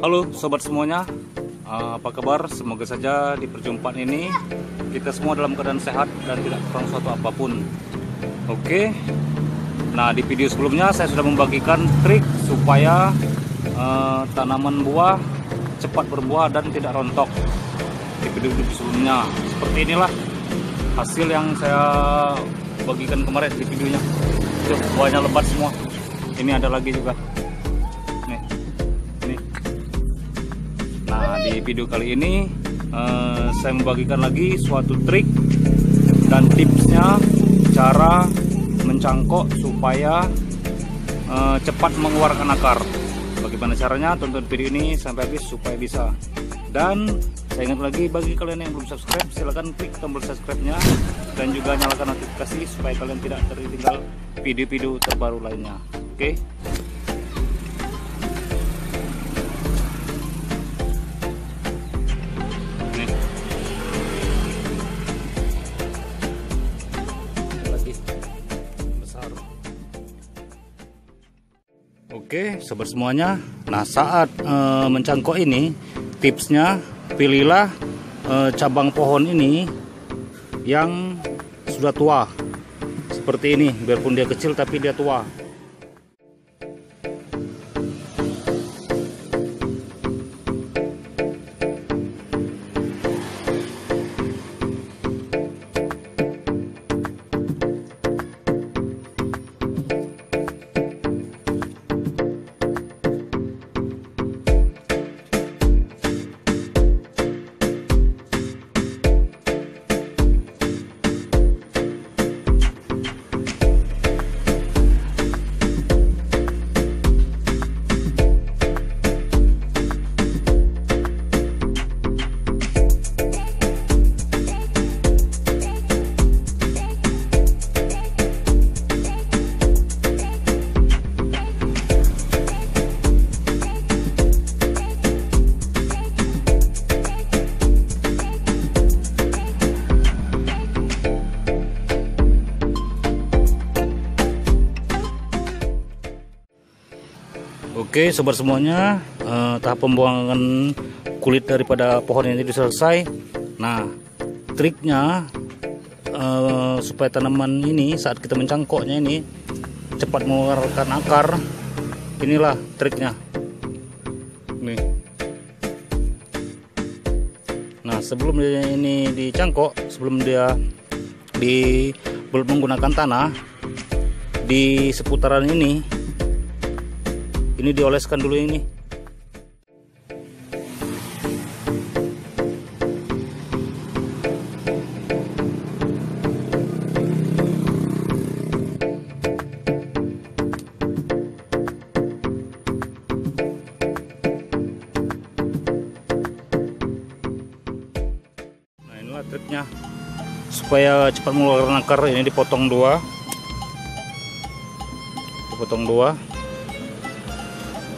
Halo sobat semuanya, uh, apa kabar? Semoga saja di perjumpaan ini kita semua dalam keadaan sehat dan tidak kurang suatu apa pun. Oke, nah di video sebelumnya saya sudah membagikan trik supaya uh, tanaman buah cepat berbuah dan tidak rontok. Di video sebelumnya seperti inilah hasil yang saya bagikan kemarin di videonya. Tuh, buahnya lebat semua. Ini ada lagi juga. Di video kali ini uh, saya membagikan lagi suatu trik dan tipsnya cara mencangkok supaya uh, cepat mengeluarkan akar. Bagaimana caranya? Tonton video ini sampai habis supaya bisa. Dan saya ingat lagi bagi kalian yang belum subscribe silahkan klik tombol subscribe nya dan juga nyalakan notifikasi supaya kalian tidak tertinggal video-video terbaru lainnya. Oke? okay? Oke, sobat semuanya. Nah, saat e, mencangkok ini, tipsnya pilihlah e, cabang pohon ini yang sudah tua. Seperti ini, biarpun dia kecil tapi dia tua. Oke sobat semuanya. Eh, tahap pembuangan kulit daripada pohon ini sudah selesai. Nah triknya eh, supaya tanaman ini saat kita mencangkoknya ini cepat mengeluarkan akar. Inilah triknya. Nih. Nah sebelum dia ini dicangkok sebelum dia di menggunakan tanah di seputaran ini ini dioleskan dulu ini. Nah inilah triknya. Supaya cepat mengeluarkan akar ini dipotong dua. Dipotong dua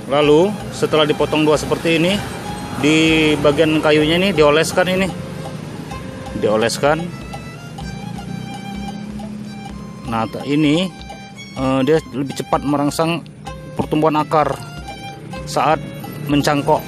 lalu setelah dipotong dua seperti ini di bagian kayunya ini dioleskan ini. Dioleskan. Nah ini uh, dia lebih cepat merangsang pertumbuhan akar saat mencangkok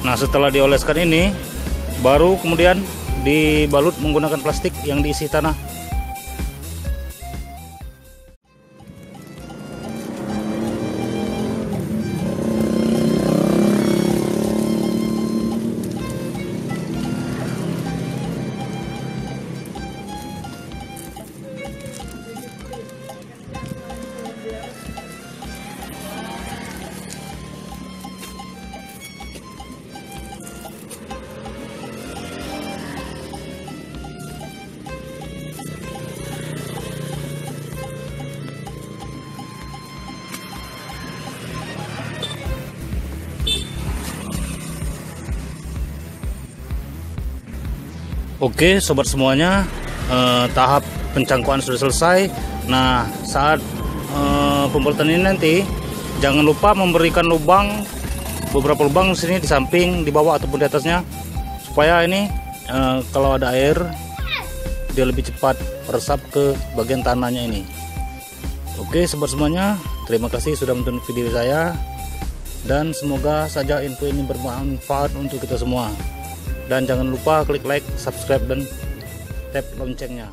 Nah setelah dioleskan ini baru kemudian dibalut menggunakan plastik yang diisi tanah Oke sobat semuanya eh, tahap pencangkuan sudah selesai. Nah saat uh, pembuatan ini nanti jangan lupa memberikan lubang beberapa lubang sini di samping di bawah ataupun di atasnya supaya ini uh, kalau ada air dia lebih cepat meresap ke bagian tanahnya ini. Oke sobat semuanya terima kasih sudah menonton video saya dan semoga saja info ini bermanfaat untuk kita semua dan jangan lupa klik like subscribe dan tap loncengnya